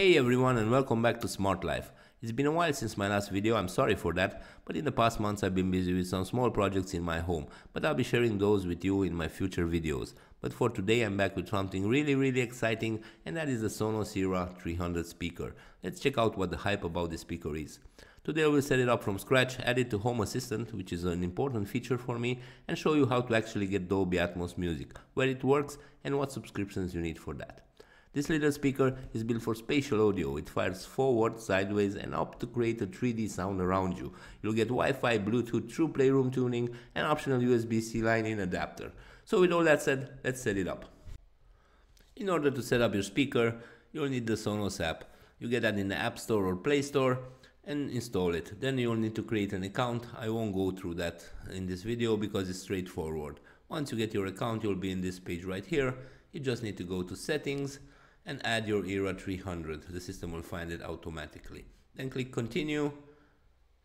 Hey everyone and welcome back to Smart Life. It's been a while since my last video, I'm sorry for that, but in the past months I've been busy with some small projects in my home, but I'll be sharing those with you in my future videos. But for today I'm back with something really really exciting and that is the Sonos Era 300 speaker. Let's check out what the hype about this speaker is. Today I will set it up from scratch, add it to Home Assistant, which is an important feature for me, and show you how to actually get Dolby Atmos music, where it works and what subscriptions you need for that. This little speaker is built for spatial audio. It fires forward, sideways and up to create a 3D sound around you. You'll get Wi-Fi, Bluetooth, Trueplay room tuning and optional USB-C line-in adapter. So with all that said, let's set it up. In order to set up your speaker, you'll need the Sonos app. You get that in the App Store or Play Store and install it. Then you'll need to create an account. I won't go through that in this video because it's straightforward. Once you get your account, you'll be in this page right here. You just need to go to settings and add your ERA 300. The system will find it automatically. Then click continue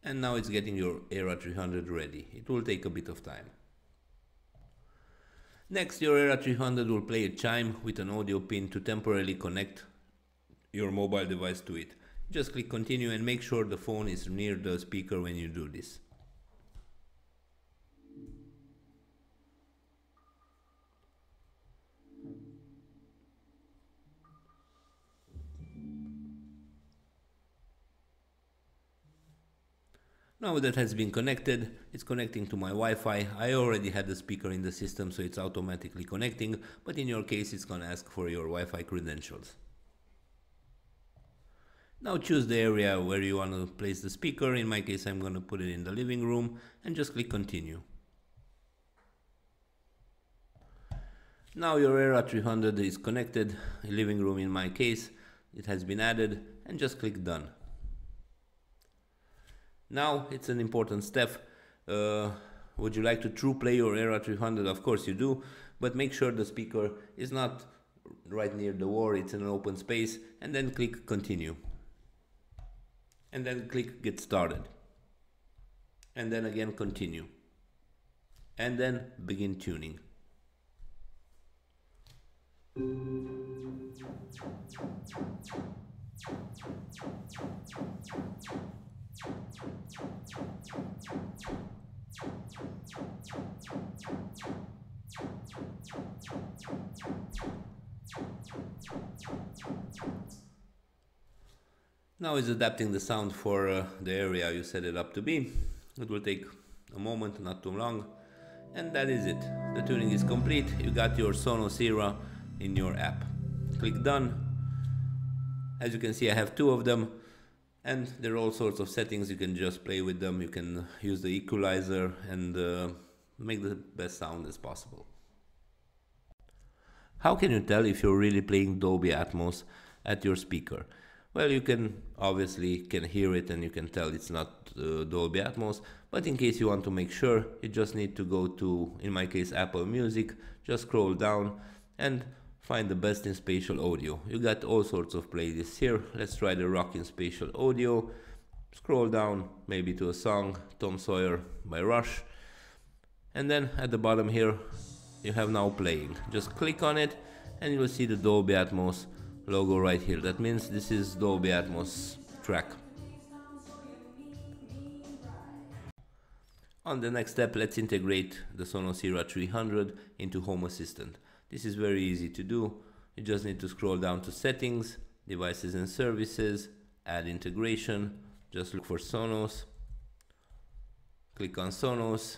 and now it's getting your ERA 300 ready. It will take a bit of time. Next, your ERA 300 will play a chime with an audio pin to temporarily connect your mobile device to it. Just click continue and make sure the phone is near the speaker when you do this. Now that has been connected, it's connecting to my Wi-Fi. I already had the speaker in the system so it's automatically connecting, but in your case it's gonna ask for your Wi-Fi credentials. Now choose the area where you want to place the speaker. In my case I'm gonna put it in the living room and just click continue. Now your ERA 300 is connected, living room in my case, it has been added and just click done. Now it's an important step. Uh, would you like to Trueplay your ERA 300? Of course you do, but make sure the speaker is not right near the wall, it's in an open space, and then click continue. And then click get started. And then again continue. And then begin tuning. Now it's adapting the sound for uh, the area you set it up to be. It will take a moment, not too long. And that is it. The tuning is complete. You got your Sonos Era in your app. Click done. As you can see, I have two of them and there are all sorts of settings you can just play with them you can use the equalizer and uh, make the best sound as possible how can you tell if you're really playing Dolby Atmos at your speaker well you can obviously can hear it and you can tell it's not uh, Dolby Atmos but in case you want to make sure you just need to go to in my case Apple Music just scroll down and find the best in spatial audio. You got all sorts of playlists here. Let's try the rock in spatial audio. Scroll down maybe to a song, Tom Sawyer by Rush. And then at the bottom here, you have now playing. Just click on it and you will see the Dolby Atmos logo right here. That means this is Dolby Atmos track. On the next step, let's integrate the Sonos Era 300 into Home Assistant. This is very easy to do. You just need to scroll down to settings, devices and services, add integration, just look for Sonos, click on Sonos,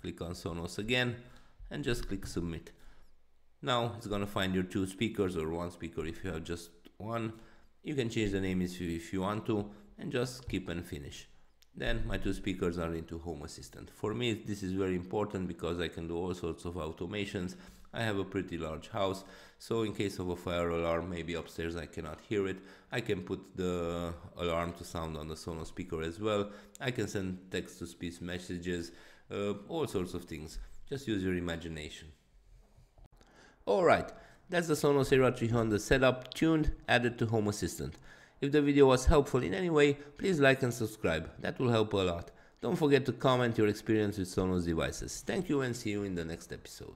click on Sonos again, and just click submit. Now it's gonna find your two speakers or one speaker if you have just one. You can change the name if you, if you want to and just skip and finish. Then my two speakers are into Home Assistant. For me this is very important because I can do all sorts of automations I have a pretty large house, so in case of a fire alarm, maybe upstairs I cannot hear it, I can put the alarm to sound on the Sonos speaker as well. I can send text-to-speech messages, uh, all sorts of things. Just use your imagination. Alright, that's the Sonos Era 300 setup, tuned, added to Home Assistant. If the video was helpful in any way, please like and subscribe, that will help a lot. Don't forget to comment your experience with Sonos devices. Thank you and see you in the next episode.